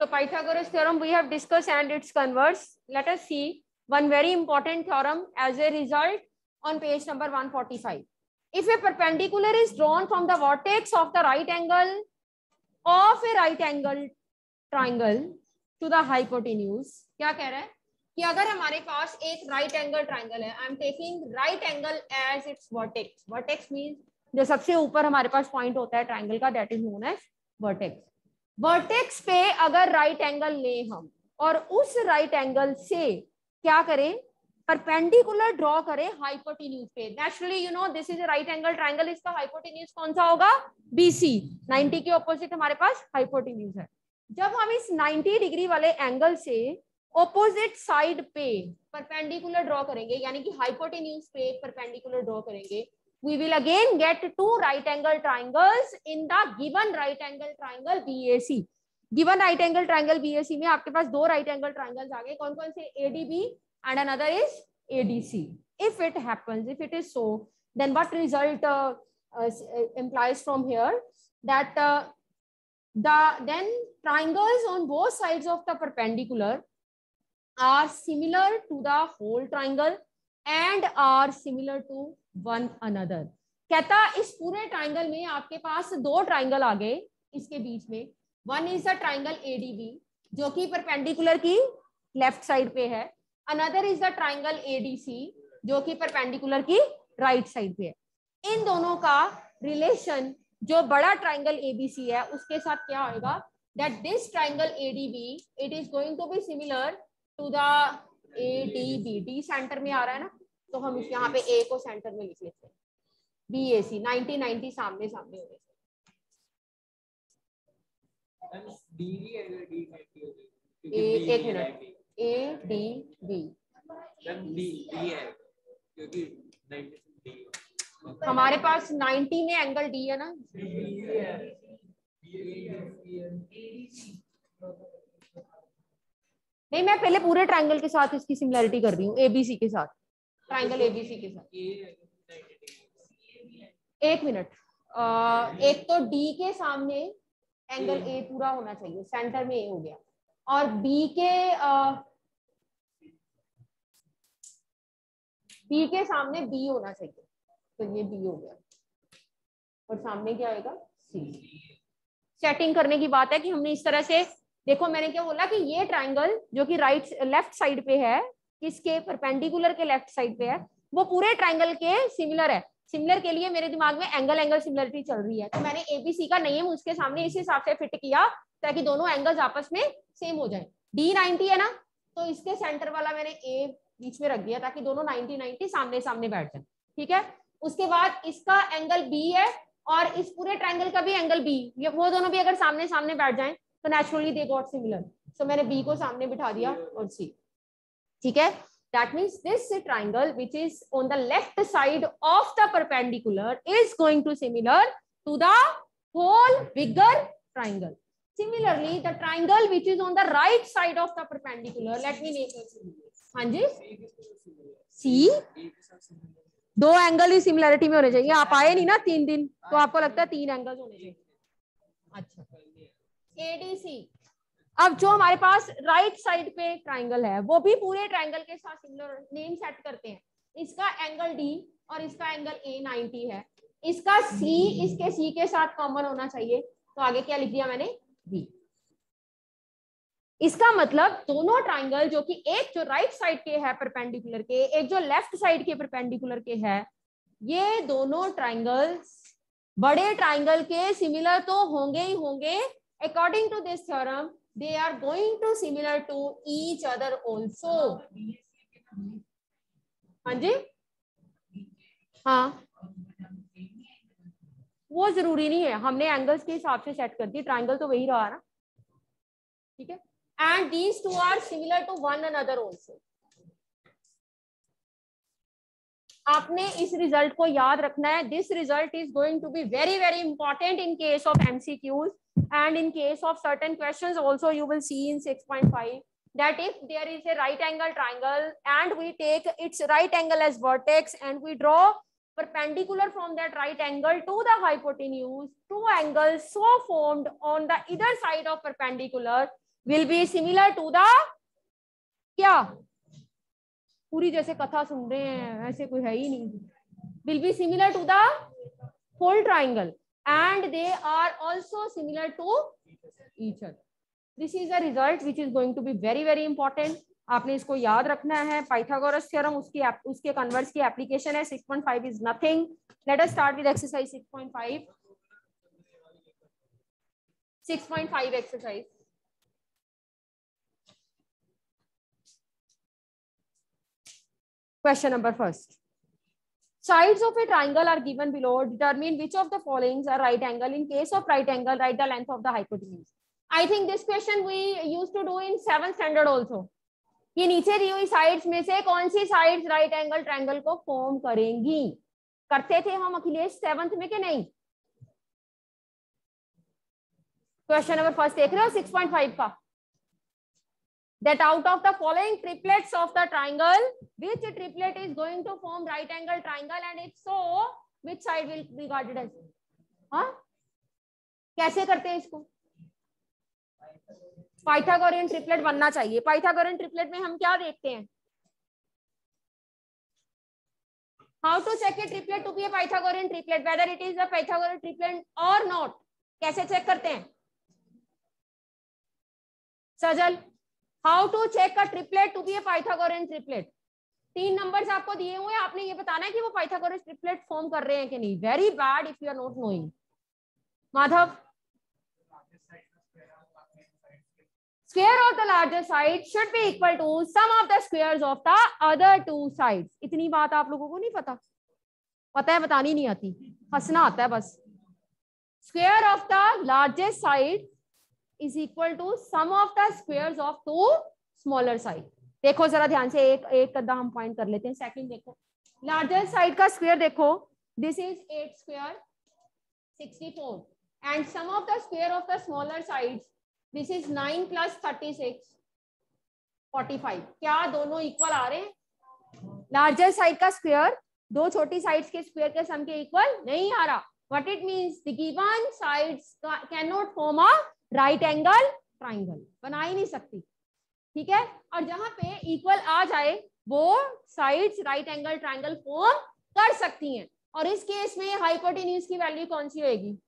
So Pythagoras theorem we have discussed and its converse. Let us see one very important theorem as a result on page number 145. If a perpendicular is drawn from the vertex of the right angle of a right angle triangle to the hypotenuse, क्या कह रहा है कि अगर हमारे पास एक right angle triangle है I am taking right angle as its vertex vertex means जो सबसे ऊपर हमारे पास पॉइंट होता है ट्राइंगल का that is known as vertex vertex पे अगर राइट एंगल ले हम, और उस राइट एंगल से क्या करें? परपेंडिकुलर ड्रॉ करें हाइपोटेन्यूज पे। Naturally you know this is right angle triangle इसका हाइपोटेन्यूज कौन सा होगा? बीसी 90 के ऑपोजिट हमारे पास हाइपोटेन्यूज है। जब हम इस 90 डिग्री वाले एंगल से ऑपोजिट साइड पे परपेंडिकुलर ड्रॉ करेंगे, यानी कि हाइपोटेन्यूज पे परपेंडिकुलर ड्रॉ करेंगे we will again get two right angle triangles in the given right angle triangle BAC. Given right angle triangle BAC में आपके पास दो right angle triangles आ गए कौन कौन से ADB and another is ADC. If it happens, if it is so, then what result uh, uh, implies from here that uh, the then triangles on both sides of the perpendicular are similar to the whole triangle and are similar to one another कहता, इस पूरे triangle में आपके पास दो triangle आ गए इसके बीच में। One is the triangle ADB जो कि परपेंडिकुलर की लेफ़्ट साइड पे है। Another is the triangle ADC जो कि परपेंडिकुलर की राइट right साइड पे है। इन दोनों का रिलेशन जो बड़ा ट्राइंगल एबीसी है, उसके साथ क्या होगा that this triangle ADB it is going to be similar to the ADB D B D centre में आ रहा है ना तो हम यहाँ पे ए को सेंटर में लिख लेते हैं। B A C ninety ninety सामने सामने होने से एक मिनट ए डी बी हमारे पास 90 में एंगल डी है ना। नहीं, मैं पहले पूरे ट्राइंगल के साथ इसकी सिमिलरिटी कर रही हूँ एबीसी के साथ। ट्राइंगल एबीसी के साथ। एक मिनट एक तो डी के सामने एंगल ए पूरा होना चाहिए सेंटर में ए हो गया। और बी के बी के सामने बी होना चाहिए। तो ये बी हो गया। और सामने क्या आएगा? सी सेटिंग करने की बात है कि हमने इस तरह से देखो, मैंने क्या बोला कि ये ट्राइंगल जो कि राइट लेफ़्ट साइड पे है, किसके परपेंडिकुलर के लेफ़्ट साइड पे है, वो पूरे ट्राइंगल के सिमिलर है। सिमिलर के लिए मेरे दिमाग में एंगल एंगल सिमिलरिटी चल रही है। तो मैंने एबीसी का नेम उसके सामने इस हिसाब से फिट किया, ताकि दोनों एंगल्स आपस में सेम हो जाए। डी नाइनटी है ना? तो इसके सेंटर वाला मैंने ए बीच में रख दिया, ताकि दोनों नाइनटी नाइनटी सामने सामने बैठ जाए। ठीक है? उसके बाद इसका एंगल बी है, और इस पूरे ट्राइंगल का भी एंगल बी वो दोनों भी अगर सामने सामने बैठ जाए तो naturally they got similar so मैंने बी को सामने बिठा दिया और सी ठीक है that means this triangle which is on the left side of the perpendicular is going to similar to the whole bigger triangle similarly the triangle which is on the right side of the perpendicular let me make it हाँ जी सी दो angle ही similarity में होने चाहिए आप आए नहीं ना तीन दिन तो आपको लगता है तीन एंगल्स होने चाहिए अच्छा एडीसी अब जो हमारे पास राइट साइड पे ट्राइंगल है, वो भी पूरे ट्राइंगल के साथ सिमिलर नेम सेट करते हैं। इसका एंगल डी और इसका एंगल ए नाइनटी है। इसका सी इसके सी के साथ कॉमन होना चाहिए। तो आगे क्या लिख दिया मैंने? बी इसका मतलब दोनों ट्राइंगल जो कि एक जो राइट साइड के है परपेंडिकुलर के, एक जो लेफ़्ट साइड के परपेंडिकुलर के है, ये दोनों ट्राइंगल्स बड़े ट्राइंगल के सिमिलर तो होंगे ही होंगे according to this theorem they are going to similar to each other also. हाँ जी? हाँ। वो ज़रूरी नहीं है। हमने एंगल्स के हिसाब से सेट कर दी। ट्राइंगल तो वही रहा ना। ठीक है? And these two are similar to one another also आपने इस रिज़ल्ट को याद रखना है। This result is going to be very very important in case of MCQs and in case of certain questions also you will see in 6.5 that if there is a right angle triangle and we take its right angle as vertex and we draw perpendicular from that right angle to the hypotenuse two angles so formed on the either side of perpendicular will be similar to the क्या पूरी जैसे कथा सुन रहे हैं ऐसे कोई है ही नहीं will be similar to the full triangle and they are also similar to each other. This is a result which is going to be very very important. आपने इसको याद रखना है पाइथागोरस थ्योरम उसकी उसके कन्वर्स की एप्लीकेशन है 6.5 is nothing let us start with exercise 6.5 6.5 exercise question number first Sides of a triangle are given below. Determine which of the followings are right angle. In case of right angle, write the length of the hypotenuse. I think this question we used to do in seventh standard also. कि नीचे दी हुई sides में से कौन सी sides right angle triangle को form करेंगी करते थे हम अखिलेश सेवंथ में के नहीं क्वेश्चन नंबर फ़र्स्ट देख रहे हो 6.5 का that out of the following triplets of the triangle, which triplet is going to form right angle triangle and if so, which side will be regarded as? हाँ कैसे करते हैं इसको पाइथागोरियन ट्रिपलेट बनना चाहिए पाइथागोरियन ट्रिपलेट में हम क्या देखते हैं how to check a triplet to be a Pythagorean triplet whether it is a Pythagorean triplet और नॉट कैसे चेक करते हैं Sajal how to check a triplet to be a Pythagorean triplet तीन नंबर्स आपको दिए हुए हैं। आपने ये बताना है कि वो पाइथागोरस ट्रिपलेट फॉर्म कर रहे हैं कि नहीं। Very bad if you are not knowing Madhav? Square of the larger side should be equal to sum of the squares of the other two sides इतनी बात आप लोगों को नहीं पता। पता है, बतानी नहीं आती। हंसना आता है बस। Square of the largest side is equal to sum of the squares of two smaller side देखो जरा ध्यान से, एक एक कदम हम पॉइंट कर लेते हैं। सेकंड देखो। लार्जर साइड का स्क्वेयर देखो। This is eight square sum of the square of the smaller side this is nine plus thirty six forty five क्या दोनों इक्वल आ रहे हैं? लार्जर साइड का स्क्वेयर दो छोटी साइड्स के स्क्वेयर के सम के इक्वल नहीं आ रहा। What it means, the given sides cannot form a right angle triangle, बना ही नहीं सकती। ठीक है? और जहाँ पे इक्वल आ जाए, वो sides right angle triangle form कर सकती हैं। और इस केस में हाइपोटेन्यूज की वैल्यू कौन सी होगी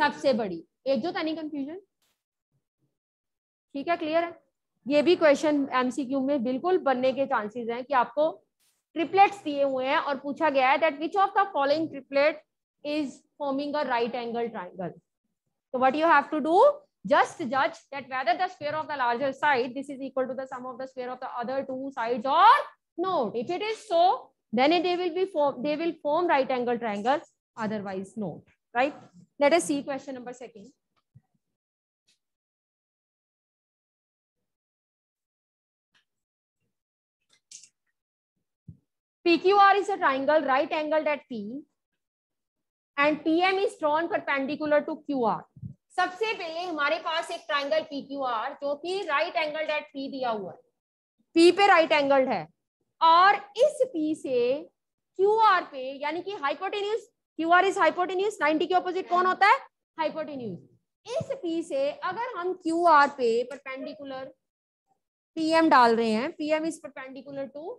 सबसे बड़ी। एक जो तनी कंफ्यूजन ठीक है क्लियर है? ये भी क्वेश्चन एमसीक्यू में बिल्कुल बनने के चांसेस हैं कि आपको ट्रिपलेट्स दिए हुए हैं और पूछा गया है that which of the following triplet is forming a right angle triangle So what you have to do, just judge that whether the square of the larger side, this is equal to the sum of the square of the other two sides or not. If it is so, then it, they will be form, they will form right angle triangles, otherwise not, right? Let us see question number second. PQR is a triangle right angled at P and PM is drawn perpendicular to QR. सबसे पहले हमारे पास एक triangle P Q R जो कि right angle eight P दिया हुआ है। P पे राइट एंगल्ड है। और इस पी से क्यू आर पे, यानी कि hypotenuse Q R is hypotenuse 90 के ऑपोजिट कौन होता है? हाइपोटेन्यूज इस पी से अगर हम क्यू आर पे परपेंडिकुलर पीएम डाल रहे हैं PM is perpendicular to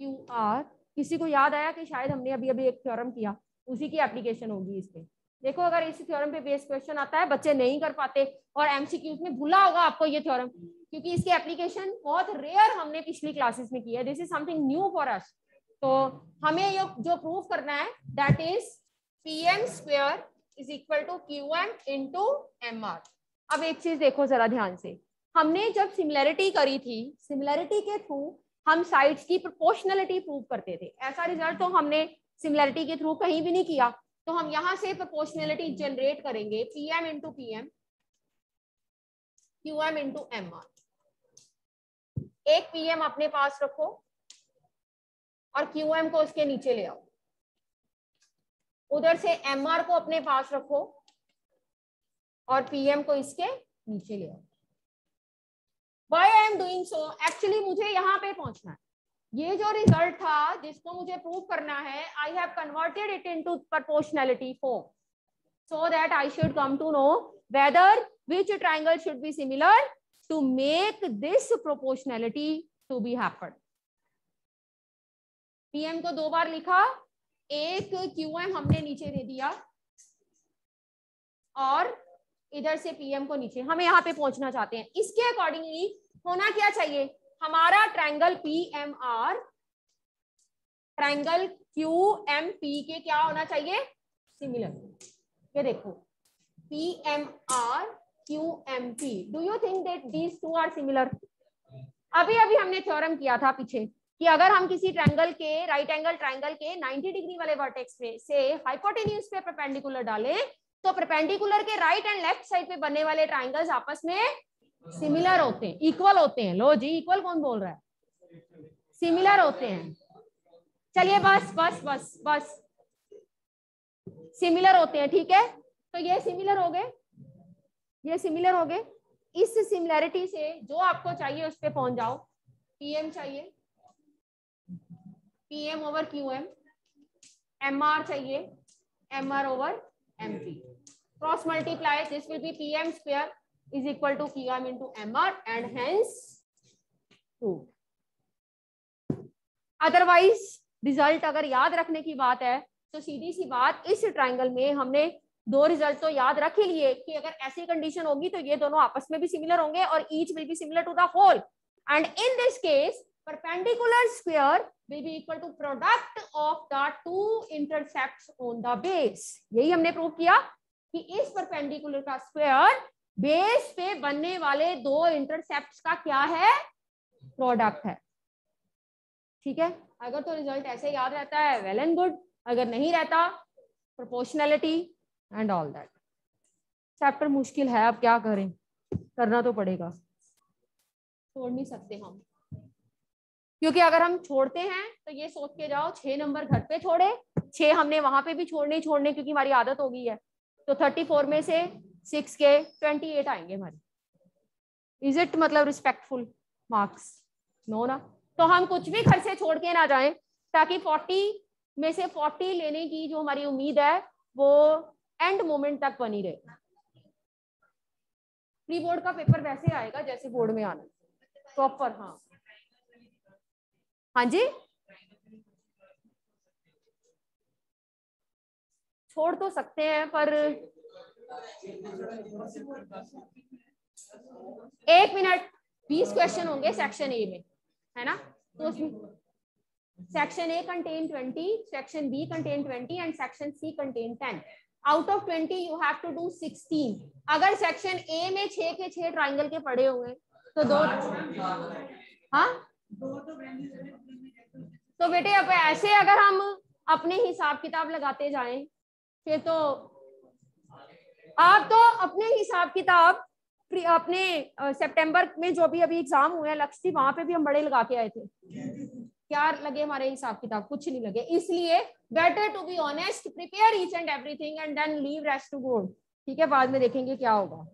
Q R किसी को याद आया कि शायद हमने अभी अभी एक थ्योरम किया? उसी की एप्लीकेशन होगी इस पे देखो, अगर इस थ्योरम पे बेस क्वेश्चन आता है, बच्चे नहीं कर पाते और एमसीक्यूज में भूला होगा आपको ये थ्योरम क्योंकि इसकी एप्लीकेशन बहुत रेयर हमने पिछली क्लासेस में की है। This is something new for us तो हमें ये जो प्रूव करना है that is P M square is equal to Q M into M R अब एक चीज़ देखो जरा ध्यान से। हमने जब सिमिलैरिटी करी थी सिमिलैरिटी के थ्रू हम साइड्स की प्रोपोर्शनलिटी प्रूव करते थे। ऐसा रिज़ल्ट तो हमने सिमिलैरिटी के थ्रू कहीं भी नहीं किया तो हम यहाँ से प्रोपोर्शनलिटी जनरेट करेंगे P M into P M Q M into M R एक पी एम अपने पास रखो और क्यू एम को उसके नीचे ले आओ। उधर से एम आर को अपने पास रखो और पीएम को इसके नीचे ले आओ। Why I am doing so actually मुझे यहाँ पे पहुँचना है। ये जो रिज़ल्ट था, जिसको मुझे प्रूव करना है I have converted it into proportionality form so that I should come to know whether which triangle should be similar to make this proportionality to be happen. PM को दो बार लिखा, एक क्यूएम हमने नीचे दे दिया और इधर से पीएम को नीचे। हम यहाँ पे पहुँचना चाहते हैं। इसके अकॉर्डिंगली होना क्या चाहिए? हमारा triangle P M R triangle Q M P के क्या होना चाहिए? सिमिलर ये देखो. P M R Q M P do you think that these two are similar अभी अभी हमने थ्योरम किया था पीछे कि अगर हम किसी ट्रायंगल के राइट एंगल ट्रायंगल के 90 डिग्री वाले वर्टेक्स पे से हाइपोटेन्यूज पे परपेंडिकुलर डालें तो परपेंडिकुलर के राइट एंड लेफ़्ट साइड पे बनने वाले ट्राइंगल्स आपस में सिमिलर होते हैं इक्वल होते हैं। लो जी इक्वल कौन बोल रहा है? सिमिलर होते हैं। चलिए, बस बस बस बस। सिमिलर होते हैं, ठीक है? तो ये सिमिलर हो गए। ये सिमिलर हो गए। इस सिमिलैरिटी से जो आपको चाहिए, उस पर पहुँच जाओ। पीएम चाहिए। PM over QM M R चाहिए। M R over mp cross multiply, this will be pm square is equal to qm into mr and hence proved otherwise result अगर याद रखने की बात है तो सीधी सी बात, इस ट्राइंगल में हमने दो रिज़ल्ट तो याद रख ही लिए कि अगर ऐसी कंडीशन होगी तो ये दोनों आपस में भी सिमिलर होंगे और each will be similar to the whole and in this case perpendicular square will be equal to product of the two intercepts on the base. यही हमने प्रूव किया कि इस परपेंडिकुलर का स्क्वायर बेस पे बनने वाले दो इंटरसेप्ट का क्या है? प्रोडक्ट है। ठीक है? अगर तो रिज़ल्ट ऐसे याद रहता है वेल एंड गुड अगर नहीं रहता proportionality and all that chapter मुश्किल है, अब क्या करें? करना तो पड़ेगा। छोड़ नहीं सकते हम। क्योंकि अगर हम छोड़ते हैं तो ये सोच के जाओ, छह नंबर घर पे छोड़े। छह हमने वहाँ पे भी छोड़ने छोड़ने, क्योंकि हमारी आदत हो गई है। तो थर्टी फोर में से सिक्स के ट्वेंटी एट आएँगे हमारे। इज़ इट मतलब रिस्पेक्टफुल मार्क्स नो ना। तो हम कुछ भी से छोड़ के ना जाएँ, ताकि फोर्टी में से फोर्टी लेने की जो हमारी उम्मीद है, वो एंड मोमेंट तक बनी रहे। प्री बोर्ड का पेपर वैसे आएगा, जैसे बोर्ड में आना। प्रॉपर हाँ। हाँ जी? छोड़ तो सकते हैं, पर एक मिनट, बीस क्वेश्चन होंगे सेक्शन ए में, है ना? तो section A contain twenty section B contain twenty and section C contain ten out of twenty you have to do sixteen अगर सेक्शन ए में छह के छह ट्राइंगल के पड़े हुए तो दो हाँ? तो बेटे, अब ऐसे अगर हम अपने हिसाब किताब लगाते जाएँ, फिर तो आप तो अपने हिसाब किताब अपने सितंबर में जो भी अभी एग्ज़ाम हुए लक्ष्य वहाँ पे भी हम बड़े लगा के आए थे। क्या लगे हमारे हिसाब किताब, कुछ नहीं लगे। इसलिए better to be honest prepare each and everything and then leave rest to go ठीक है, बाद में देखेंगे क्या होगा।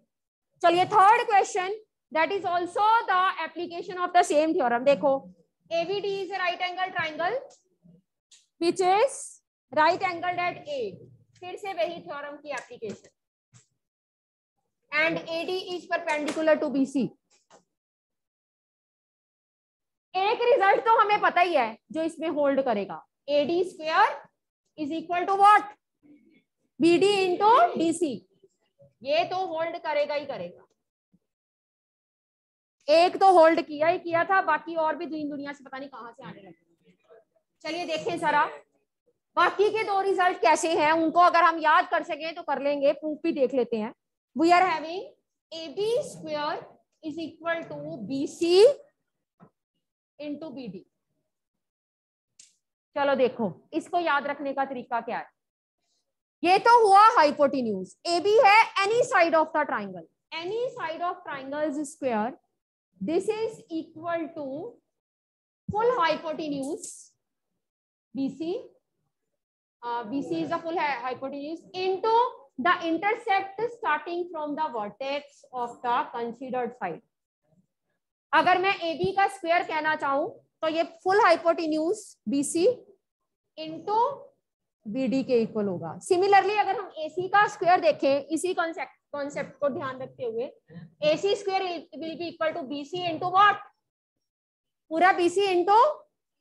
चलिए third question that is also the application of the same theorem. देखो AVD is a right angle triangle, which is right angled at A. फिर से वही theorem की application. And AD is perpendicular to BC एक result तो हमें पता ही है जो इसमें होल्ड करेगा. AD square is equal to what BD into DC ये तो होल्ड करेगा ही करेगा. एक तो होल्ड किया ही किया था, बाकी और भी दीन दुनिया से पता नहीं कहाँ से आने लगे. चलिए देखें जरा. बाकी के दो रिज़ल्ट कैसे हैं, उनको अगर हम याद कर सकें तो कर लेंगे प्रूफ भी देख लेते हैं. A B square is equal to B C into B D चलो देखो इसको याद रखने का तरीका क्या है? ये तो हुआ हाइपोटिन्यूज ए बी है any side of the triangle any side of triangle square is equal to full hypotenuse BC. Uh, BC is the full hypotenuse into the intercept starting from the vertex of the considered side. अगर मैं B का square कहना चाहूँ तो ये full hypotenuse BC B D के equal होगा। Similarly अगर हम सी का स्क्वेयर देखें, इसी कॉन्सेप्ट कॉन्सेप्ट को ध्यान रखते हुए C square will be equal to B C into what पूरा इंटू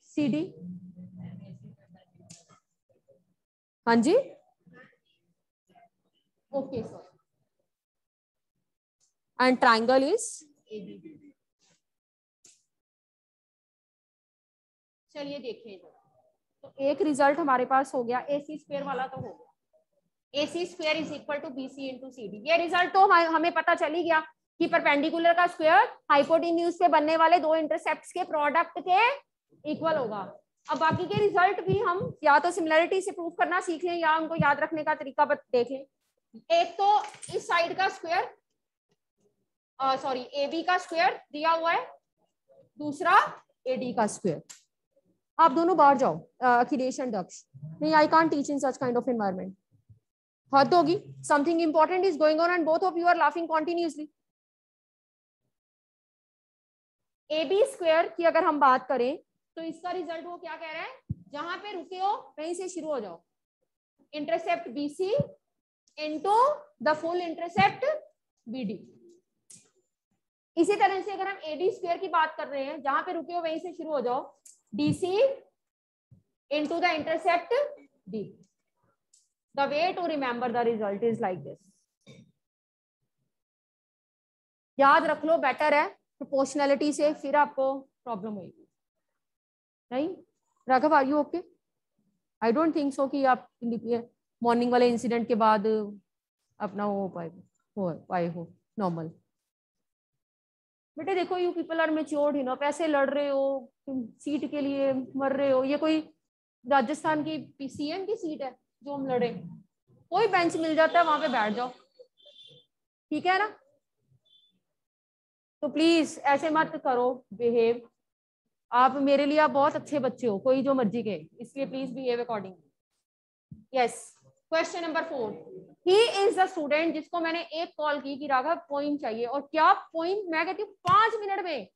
सी डी हाँ जी? Sir and triangle is a चलिए देखिए तो एक रिज़ल्ट हमारे पास हो गया ए सी स्क्वेयर वाला तो हो गया। A C square is equal to B C into C D ये रिज़ल्ट तो हमें पता चल ही गया कि परपेंडिकुलर का स्क्वायर हाइपोटेन्यूज पे बनने वाले दो इंटरसेप्ट के प्रोडक्ट के इक्वल होगा। अब बाकी के रिज़ल्ट भी हम या तो सिमिलरिटी से प्रूव करना सीख लें या उनको याद रखने का तरीका देख लें। एक तो इस साइड का स्क्वायर सॉरी ए बी का स्क्वायर दिया हुआ है, दूसरा ए डी का स्क्वायर आप दोनों बाहर जाओ अखिलेश एंड दक्ष. नहीं I can't teach in such kind of environment हद होगी. Something important is going on and both of you are laughing continuously A B square की अगर हम बात करें तो इसका रिज़ल्ट वो क्या कह रहा है? जहाँ पे रुके हो, वहीं से शुरू हो जाओ. Intercept B C into the full intercept B D इसी तरह से अगर हम डी स्क्वेयर की बात कर रहे हैं, जहाँ पे रुके हो वहीं से शुरू हो जाओ। DC into the intercept D. The way to remember the result is like this. याद रख लो बेटर है प्रोपोर्शनैलिटी से, फिर आपको प्रॉब्लम होगी नहीं? Raghav are you okay I don't think so कि आप मॉर्निंग वाले इंसिडेंट के बाद अपना हो पाए हो पाए हो नॉर्मल बेटे देखो you people are matured you know पैसे लड़ रहे हो, तुम सीट के लिए मर रहे हो, ये कोई राजस्थान की सीएम की सीट है जो हम लड़े। कोई बेंच मिल जाता है, वहाँ पे बैठ जाओ। ठीक है ना? तो प्लीज़ ऐसे मत करो बिहेव आप मेरे लिए आप बहुत अच्छे बच्चे हो, कोई जो मर्ज़ी के इसलिए please behave according yes question number four he is the student जिसको मैंने एक कॉल की कि राघव पॉइंट चाहिए। और क्या पॉइंट मैं कहती हूँ, पाँच मिनट में।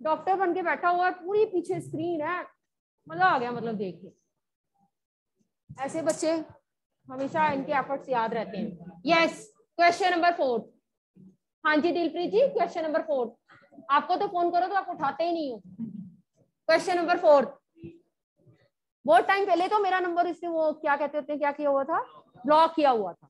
डॉक्टर बन के बैठा हुआ है पूरी पीछे स्क्रीन है। मज़ा आ गया मतलब देख के। ऐसे बच्चे हमेशा इनके एफर्ट्स याद रहते हैं। यस क्वेश्चन नंबर फोर हाँ जी, Dilpreet ji question number four आपको तो फ़ोन करो तो आप उठाते ही नहीं हो। क्वेश्चन नंबर फोर बहुत टाइम पहले तो मेरा नंबर इसने वो क्या कहते होते हैं क्या किया हुआ था? ब्लॉक किया हुआ था।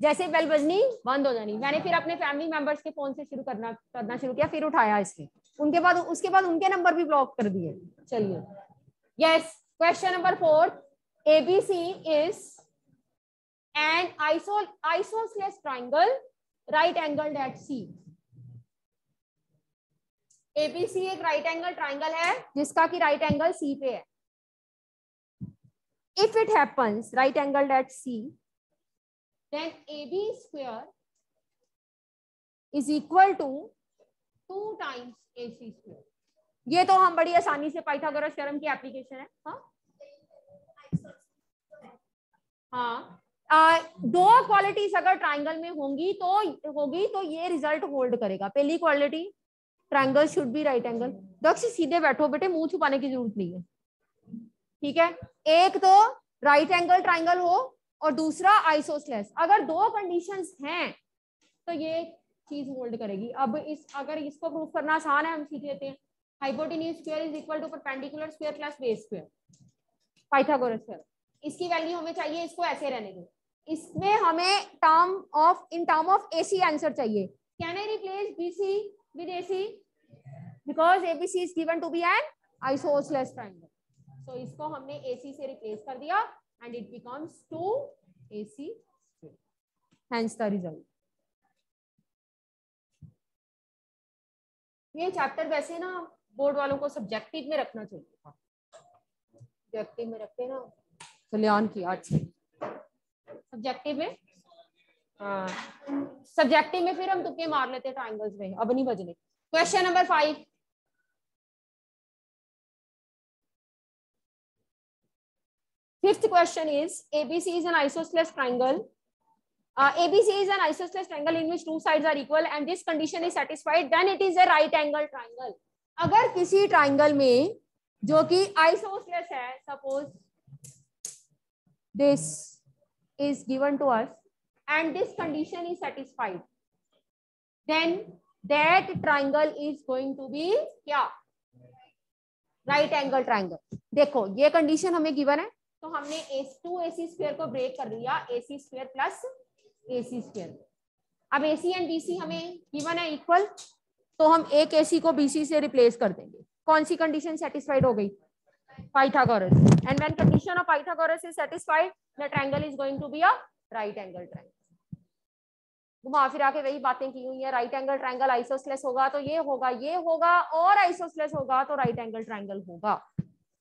जैसे बेल बजनी, बंद हो जानी। मैंने फिर अपने फैमिली मेंबर्स के फ़ोन से शुरू करना करना शुरू किया, फिर उठाया इसने। उनके बाद, उसके बाद उनके नंबर भी ब्लॉक कर दिए। चलिए। Yes question number four ABC is an iso isosceles triangle right angle at C ABC एक राइट एंगल ट्राइंगल है, जिसका की राइट एंगल सी पे है। If it happens right angled at C, then AB square is equal to two times A C square ये तो हम बड़ी आसानी से पाइथागोरस थ्योरम की एप्लीकेशन है। हाँ? हाँ। दो क्वालिटीज अगर ट्राइंगल में होंगी तो होगी तो ये रिज़ल्ट होल्ड करेगा। पहली quality triangle should be right angle Daksh सीधे बैठो बेटे मुँह छुपाने की ज़रूरत नहीं है। ठीक है? एक तो राइट एंगल ट्राइंगल हो और दूसरा आइसोसलेस अगर दो कंडीशंस हैं तो ये चीज़ होल्ड करेगी। अब इस, अगर इसको प्रूफ करना आसान है, हम सीख लेते हैं। Square is equal to perpendicular square plus base square Pythagoras square इसकी वैल्यू हमें चाहिए, इसको ऐसे रहने दो। इसमें हमें term of in term of AC answer चाहिए। Can I replace BC with AC because ABC is given to be an isosceles triangle तो इसको हमने AC से रिप्लेस कर दिया and it becomes two AC hence the result ये chapter वैसे ना बोर्ड वालों को सब्जेक्टिव में रखना चाहिए था। सब्जेक्टिव में रखते ना। कल्याण की आज। सब्जेक्टिव में? सब्जेक्टिव में फिर हम तुक्के मार लेते ट्राइंगल्स में। अब नहीं बजने। Question number five Fifth question is ABC is an isosceles triangle. Uh, ABC is an isosceles triangle in which two sides are equal and this condition is satisfied then it is a right angle triangle. अगर किसी triangle में जो कि isosceles है suppose this is given to us and this condition is satisfied then that triangle is going to be क्या right angle triangle देखो ये condition हमें गिवन है तो हमने as two A C square को ब्रेक कर दिया A C square plus A C square अब A C and B C हमें गिवन है इक्वल तो हम एक ए सी को बी सी से रिप्लेस कर देंगे। कौन सी कंडीशन सेटिस्फाइड हो गई? Pythagoras. And when condition of Pythagoras is satisfied, the triangle is going to be a right angle triangle. घुमा फिरा के वही बातें की हुई है। राइट एंगल ट्राइंगल आइसोसलेस होगा तो ये होगा ये होगा, और आइसोसलेस होगा तो राइट एंगल ट्राइंगल होगा।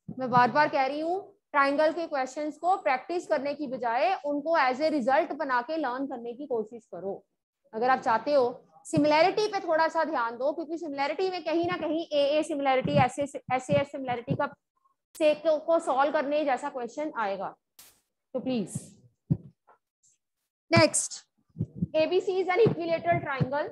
मैं बार बार कह रही हूँ ट्राइंगल के क्वेश्चंस को प्रैक्टिस करने की बजाय उनको एज ए रिज़ल्ट बना के लर्न करने की कोशिश करो अगर आप चाहते हो सिमिलैरिटी पे थोड़ा सा ध्यान दो, क्योंकि सिमिलैरिटी में कहीं ना कहीं ए ए सिमिलैरिटी ऐसे एस सिमिलैरिटी का से को सॉल्व करने जैसा क्वेश्चन आएगा तो please next ABC is an equilateral triangle.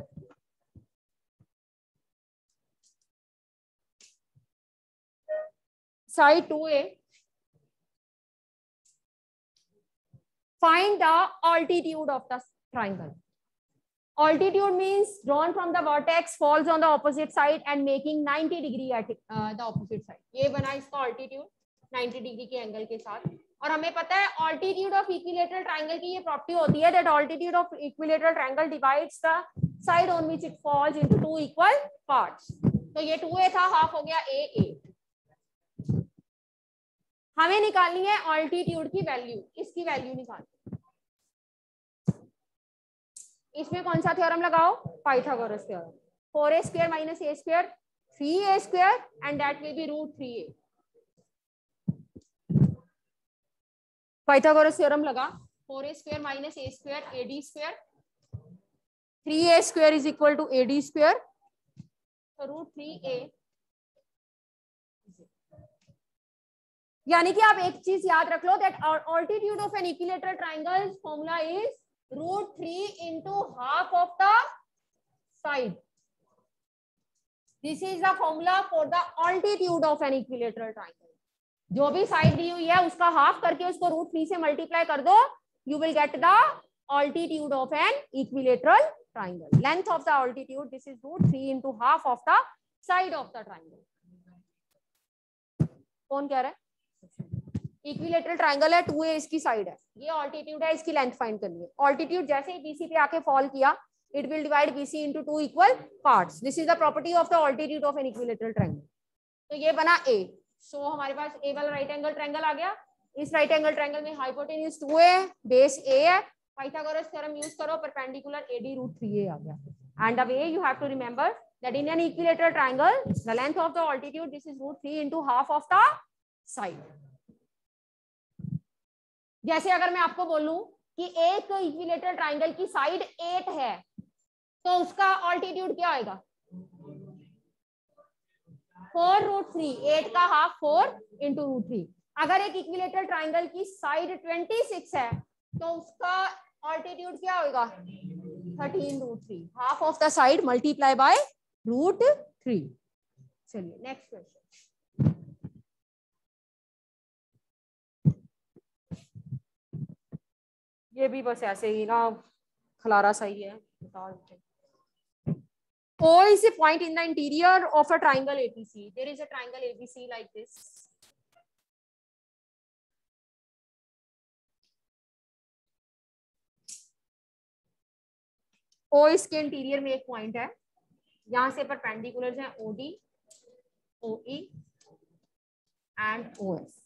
Side 2A. Find the altitude of the triangle. Altitude means drawn from the vertex, falls on the opposite side and making 90 degree at uh, the opposite side. ये बना इसका altitude 90 degree के angle के साथ और हमें पता है ऑल्टीट्यूड ऑफ़ इक्विलेटरल ट्रायंगल की ये प्रॉपर्टी होती है that altitude of equilateral triangle divides the side on which it falls into two equal parts तो ये टू था हाफ़ हो गया ए ए हमें निकालनी है ऑल्टीट्यूड की वैल्यू इसकी वैल्यू निकालनी इसमें कौन सा थ्योरम लगाओ? Pythagoras theorem four A square minus A square three A square and that will be root three A Pythagoras theorem लगा। Four A square minus A square A D square three A square is equal to A D square तो root three A यानी कि आप एक चीज़ याद रख लो that altitude of an equilateral triangle formula is root three into half of the side this is the formula for the altitude of an equilateral triangle जो भी साइड दी हुई है, उसका हाफ़ करके उसको रूट थ्री से मल्टीप्लाई कर दो you will get the altitude of an equilateral triangle. Length of the altitude, this is root 3 into half of the side of the triangle. कौन कह रहा है? इक्विलेटरल ट्राइंगल है टू ए इसकी साइड है। ये ऑल्टीट्यूड है इसकी लेंथ फाइंड करनी है। ऑल्टीट्यूड जैसे ही बीसी पे आके फॉल किया it will divide BC into two equal parts this is the property of the altitude of an equilateral triangle तो ये बना ए सो so, हमारे पास ए वाला राइट एंगल ट्रायंगल आ गया। इस राइट एंगल ट्रायंगल में हाइपोटेन्यूज 2 है बेस ए है। पाइथागोरस थ्योरम यूज़ करो परपेंडिकुलर एडी रूट 3a आ गया। And the way you have to remember that in an equilateral triangle the length of the altitude this is root 3 into half of the side. जैसे अगर मैं आपको बोलूँ कि एक इक्विलेटरल ट्राइंगल की साइड एट है तो उसका ऑल्टीट्यूड क्या आएगा? फोर रूट थ्री एट का half four into root three अगर एक इक्विलेटर ट्राइंगल की साइड ट्वेंटी सिक्स है तो उसका ऑल्टीट्यूड क्या होगा thirteen root three half of the side multiply by root three चलिए नेक्स्ट क्वेश्चन ये भी बस ऐसे ही ना, खलारा सही है O is point in the interior of a triangle ABC there is a triangle ABC like this O इसके इंटीरियर में एक पॉइंट है। यहाँ से पर पेंडिकुलर्स हैं ओडी ओई एंड ओएस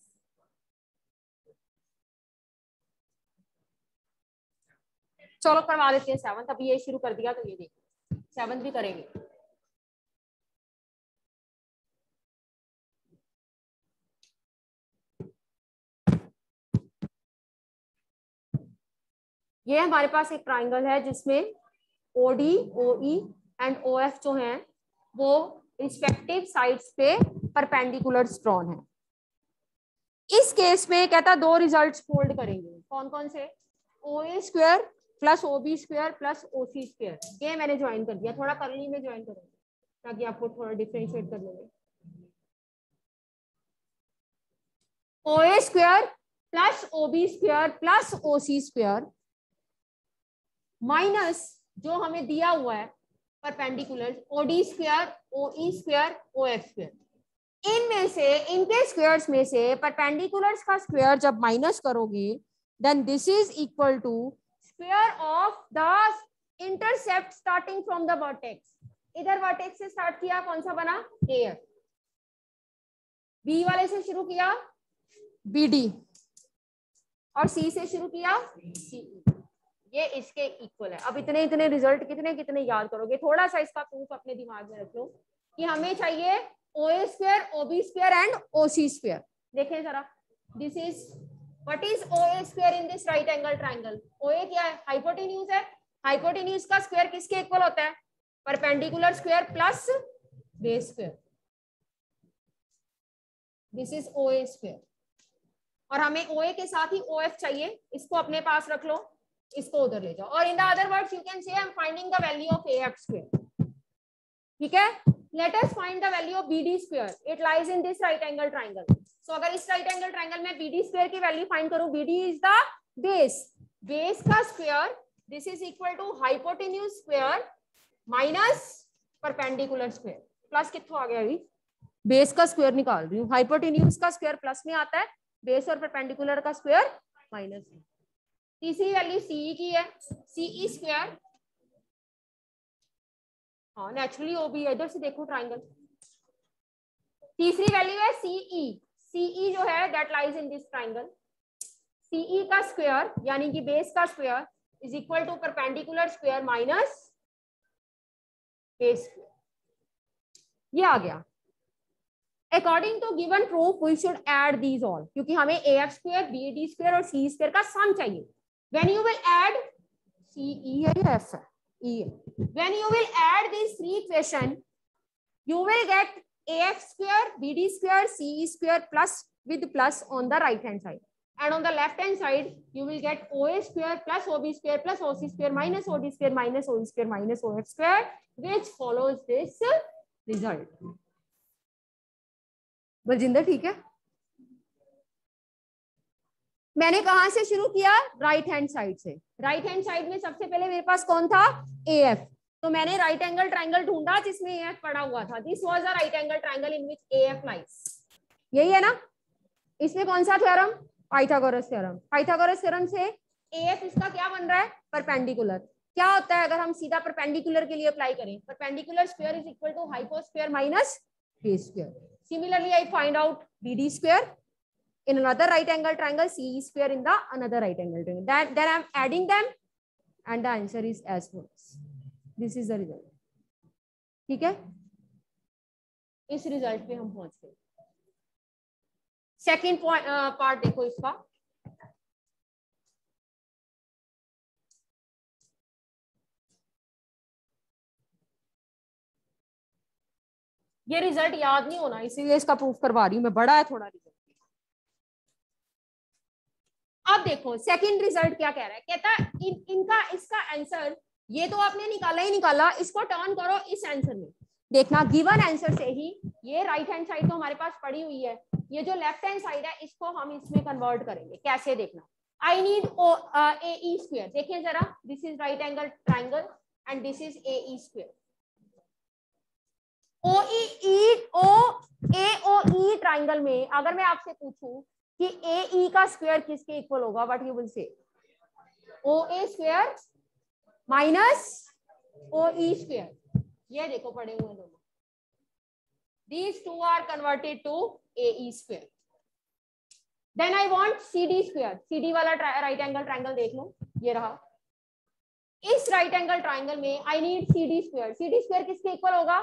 चलो करवा देते हैं सेवन अभी ये शुरू कर दिया तो ये देखो। सेवन भी करेंगे। ये हमारे पास एक ट्राइंगल है जिसमें ओडी ओई एंड ओ एफ़ जो हैं, वो रिस्पेक्टिव साइड्स पे परपेंडिकुलर स्ट्रॉन है। इस केस में कहता दो रिजल्ट्स फोल्ड करेंगे। कौन कौन से? O A square plus O B square plus O C square ये मैंने ज्वाइन कर दिया। थोड़ा करली में ज्वाइन करूँगी, ताकि आपको थोड़ा डिफ्रेंशिएट करने में O A square plus O B square plus O C square minus जो हमें दिया हुआ है perpendicular O D square O E square O F square इनमें से, इनके स्क्वायर्स में से परपेंडिकुलर्स का स्क्वायर जब माइनस करोगे then this is equal to square of the intercept starting from the vertex इधर वर्टेक्स से स्टार्ट किया, कौन सा बना? ए बी वाले से शुरू किया? बी डी और सी से शुरू किया? सी ये इसके इक्वल है। अब इतने इतने रिज़ल्ट कितने कितने याद करोगे? थोड़ा सा इसका प्रूफ अपने दिमाग में रख लो कि हमें चाहिए O A square O B square and O C square देखें जरा। This is what is A square in this right angle triangle O A क्या है? हाइपोटेन्यूज है। हाइपोटेन्यूज का स्क्वायर किसके इक्वल होता है? Perpendicular square plus base square this is A square और हमें ए के साथ ही एफ़ चाहिए। इसको अपने पास रख लो। इसको उधर ले जाओ। और in the other words you can say I am finding the value of F square ठीक है? Let us find the value of D square it lies in this right angle triangle so अगर इस right angle triangle में B D square की value find करूँ B D is the base base का square this is equal to hypotenuse square minus perpendicular square plus कितों आ गया अभी? Base का square निकाल रही हूँ। हाइपोटेन्यूज का स्क्वायर प्लस में आता है। बेस और परपेंडिकुलर का स्क्वायर माइनस तीसरी वैल्यू सीई की है। सीई स्क्वायर हाँ नेचुरली ओ भी है। इधर से देखो ट्राइंगल तीसरी वैल्यू है सीई सीई जो है that lies in this triangle CE का स्क्वायर यानी कि बेस का square is equal to perpendicular square minus base square ये आ गया। According to given proof we should add these all क्योंकि हमें A F square B D square और सी स्क्वायर का सम चाहिए। When you will add, C E है या F है? E when you will add these three equation, you will get AX square BD square CE square plus with plus on the right hand side and on the left hand side you will get OA square plus OB square plus OC square minus OD square minus OE square minus OF square which follows this result. Baljinder ठीक है मैंने कहा से शुरू किया right hand side से right hand side में सबसे पहले मेरे पास कौन था ए एफ़ तो मैंने राइट एंगल ट्राइंगल ढूंढा जिसमें ए एफ़ पड़ा हुआ था। This was a right angle triangle in which A F lies यही है ना? इसमें कौन सा theorem Pythagoras theorem Pythagoras theorem से ए एफ़ इसका क्या बन रहा है? परपेंडिकुलर क्या होता है अगर हम सीधा परपेंडिकुलर के लिए अप्लाई करें? Perpendicular square is equal to hypo minus base square similarly I find out B D square in another right angle triangle CE square in the another right angle triangle. That then I'm adding them and the answer is as follows. This is the result. ठीक है? इस result पे हम पहुँच गए। Second point part देखो इसका। ये रिज़ल्ट याद नहीं होना इसीलिए इसका प्रूफ करवा रही हूँ मैं बड़ा है थोड़ा रिज़ल्ट अब देखो सेकंड रिज़ल्ट क्या कह रहा है? कहता इन, इनका इसका आंसर ये तो आपने निकाला ही निकाला। इसको टर्न करो इस आंसर में। देखना गिवन आंसर से ही ये राइट हैंड साइड तो हमारे पास पड़ी हुई है। ये जो लेफ़्ट हैंड साइड है, इसको हम इसमें कन्वर्ट करेंगे। कैसे देखना? I need a E square देखिए जरा this is right angle triangle and this is A E square O E O A O E triangle में अगर मैं आपसे पूछूँ कि ए ई e का स्क्वायर किसके इक्वल होगा what you will say O A square minus O square. ये देखो पड़े हुए दोनों these two are converted to A square then I want C D square C D वाला राइट एंगल ट्राइंगल देख लो। ये रहा। इस राइट एंगल ट्राइंगल में I need C D square C D square किसके इक्वल होगा?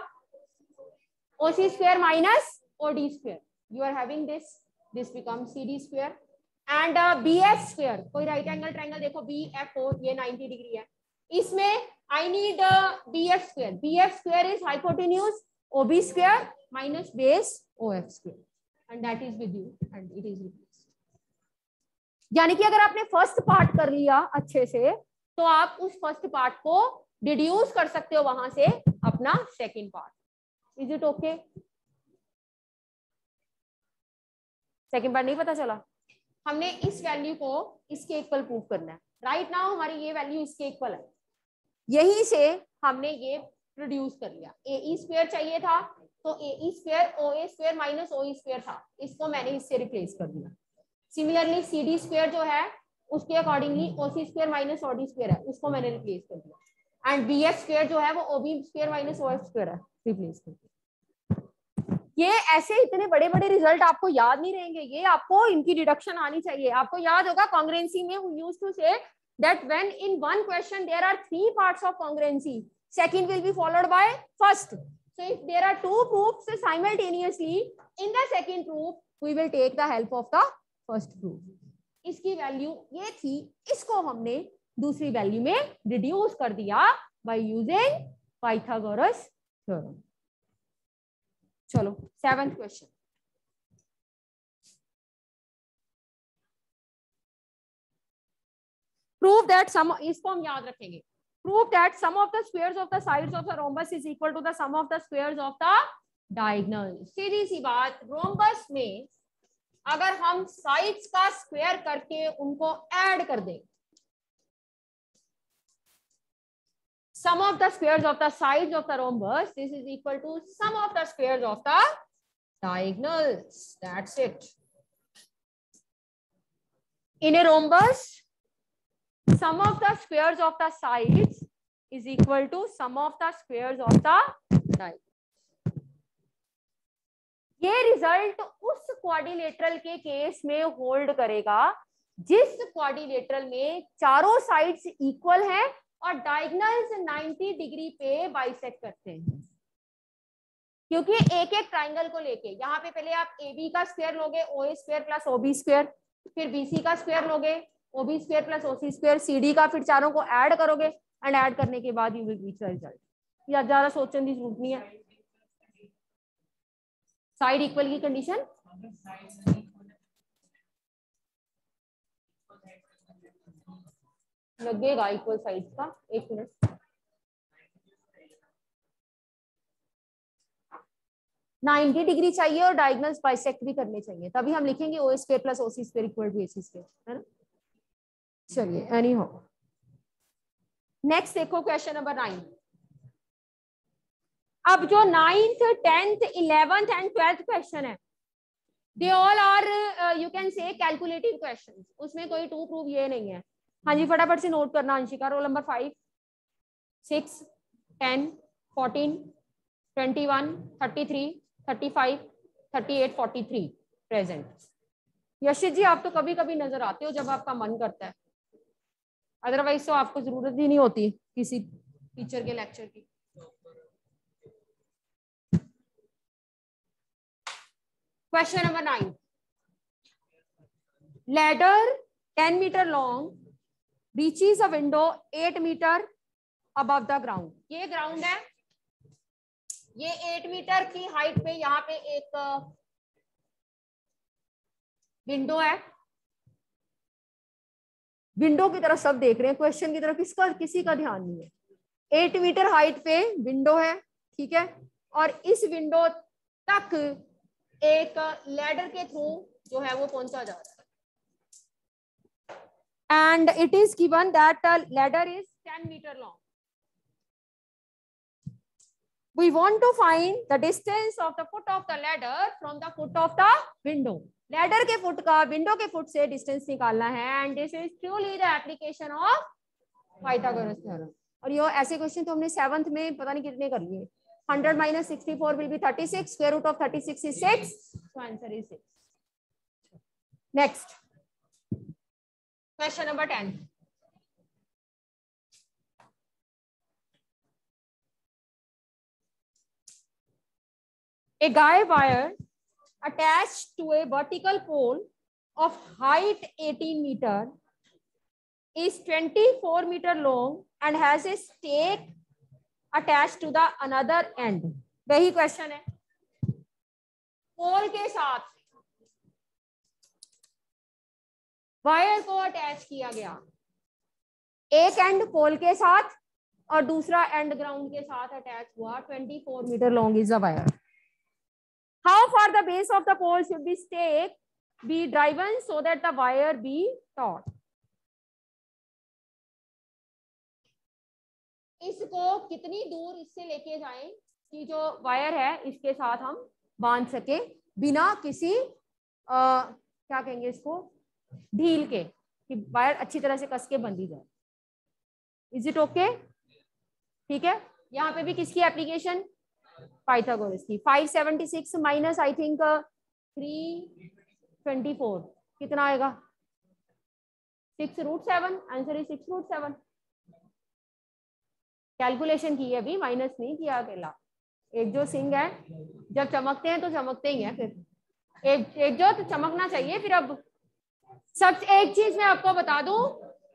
O C square minus O D square you are having this this become C D square and B F square कोई right angle triangle देखो। B F O ये 90 degree है। इसमें I need B F square B F square is hypotenuse O B square minus base O F you and it is यानी कि अगर आपने first part कर लिया अच्छे से तो आप उस फ़र्स्ट पार्ट को डिड्यूस कर सकते हो वहाँ से अपना second part is it okay second part नहीं पता चला? हमने इस वैल्यू को इसके इक्वल प्रूव करना है. राइट right नाउ हमारी ये वैल्यू इसके इक्वल है. यहीं से हमने ये प्रोड्यूस कर लिया। ए ई स्क्वेयर चाहिए था तो A E square O A square minus O E square था। इसको मैंने इससे रिप्लेस कर दिया। सिमिलरली सी डी स्क्वेयर जो है, उसके accordingly O C square minus O D square है। उसको मैंने रिप्लेस कर दिया। एंड बी एफ़ स्क्वेयर जो है, वो O B square minus O F square है। रिप्लेस कर दिया। ये ऐसे इतने बड़े बड़े रिज़ल्ट आपको याद नहीं रहेंगे। ये आपको इनकी डिडक्शन आनी चाहिए। आपको याद होगा कॉन्ग्रेंसी में use to say that when in one question there are three parts of congruency second will be followed by first so, if there are two proofs simultaneously, in the second proof, we will take the help of the first proof. इसकी value ये थी, इसको हमने दूसरी value में reduce कर दिया by using Pythagoras theorem चलो seventh question prove that sum इसको हम याद रखेंगे prove that sum of the squares of the sides of the rhombus is equal to the sum of the squares of the diagonal सीधी सी बात rhombus में अगर हम साइड्स का स्क्वायर करके उनको ऐड कर दें sum of the squares of the sides of the rhombus this is equal to sum of the squares of the diagonals that's it in a rhombus sum of the squares of the sides is equal to sum of the squares of the diagonals ये result उस quadrilateral के case में hold करेगा, जिस quadrilateral में चारों sides equal हैं और डायगनल्स 90 डिग्री पे बाइसेक्ट करते हैं। क्योंकि एक एक ट्राइंगल को लेके, यहाँ पे पहले आप ए बी का स्क्वायर लोगे O A square plus O B square फिर बी सी का स्क्वायर लोगे O B square plus O C square C D का फिर चारों को ऐड करोगे एंड ऐड करने के बाद you will reach the result या ज़्यादा सोचने की ज़रूरत नहीं है। साइड इक्वल की कंडीशन लगेगा इक्वल साइड का। एक मिनट नाइनटी डिग्री चाहिए और डायगनल्स बाइसेक्ट भी करने चाहिए। तभी हम लिखेंगे O square plus O C square equal to A C square है ना? चलिए एनी हो। नेक्स्ट देखो क्वेश्चन नंबर नाइन अब जो ninth tenth eleventh and twelfth question है they all are you can say calculative question उसमें कोई टू प्रूव ये नहीं है। हाँ जी, फटाफट से नोट करना, Anshika roll number five six ten fourteen twenty one thirty three thirty five thirty eight forty three present Yashit ji, आप तो कभी कभी नज़र आते हो जब आपका मन करता है। अदरवाइज़ तो आपको ज़रूरत ही नहीं होती किसी टीचर के लेक्चर की। Question number nine ladder ten metre long reaches a window 8 metre above the ground. ये ग्राउंड है। ये 8 मीटर की हाइट पे यहाँ पे एक विंडो है। विंडो की तरफ़ सब देख रहे हैं। क्वेश्चन की तरफ़ किसका किसी का ध्यान नहीं है। एट मीटर हाइट पे विंडो है, ठीक है? और इस विंडो तक एक लैडर के थ्रू जो है वो पहुँचा जा रहा है। And it is given that ladder is ten metre long we want to find the distance of the foot of the ladder from the foot of the window ladder के foot का window के foot से distance निकालना है and this is truly the application of Pythagoras theorem और यो ऐसे question तो हमने सेवंथ में, पता नहीं कितने कर लिए। 100 minus 64 will be 36 square root of 36 is 6 so answer is 6 next question number 10 A guy wire attached to a vertical pole of height 18 meter is 24 meter long and has a stake attached to the another end. वही question है pole के साथ wire को attach किया गया एक end pole के साथ और दूसरा एंड ग्राउंड के साथ अटैच हुआ 24 metre long is a wire how far the base of the pole should be stake be driven so that the wire be taut इसको कितनी दूर इससे लेके जाएँ कि जो वायर है इसके साथ हम बाँध सके बिना किसी आ, क्या कहेंगे इसको? ढील के कि वायर अच्छी तरह से कस के बंधी जाए। इज़ इट ओके ठीक है? यहाँ पे भी किसकी एप्लीकेशन पाइथागोरस की। 576 माइनस आई थिंक 324 कितना आएगा? Six root seven answer is six root seven calculation की है अभी माइनस नहीं किया अकेला। एक जो सिंह है, जब चमकते हैं तो चमकते ही हैं फिर। एक एक जो तो चमकना चाहिए फिर अब। सब एक चीज़ मैं आपको बता दूँ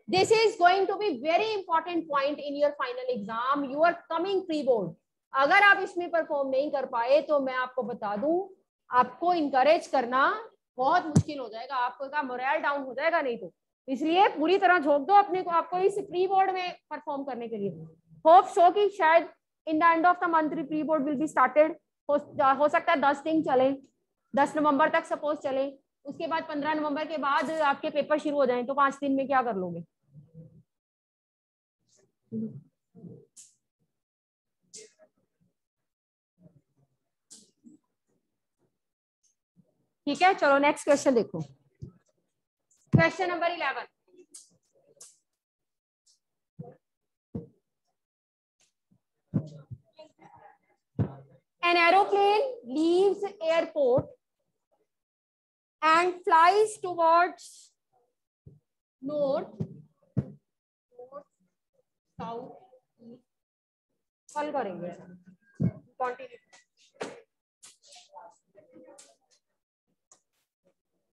this is going to be very important point in your final exam you are coming pre board अगर आप इसमें परफॉर्म नहीं कर पाए तो मैं आपको बता दूँ, आपको इंकरेज करना बहुत मुश्किल हो जाएगा। आपको का मोरल डाउन हो जाएगा नहीं तो। इसलिए पूरी तरह झोंक दो अपने को आपको इस प्री बोर्ड में परफॉर्म करने के लिए। होप सो कि शायद in the end of the month pre board will be started हो सकता है दस दिन चले, दस नवंबर तक सपोज़ चले। उसके बाद पंद्रह नवंबर के बाद आपके पेपर शुरू हो जाए तो पाँच दिन में क्या कर लोगे? ठीक है, चलो नेक्स्ट क्वेश्चन देखो। Question number eleven an aeroplane leave airport and flies towards north south call करेंगे। कॉन्टिन्यू